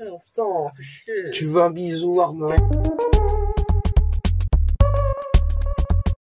Oh, putain. Tu veux un bisou, Armand?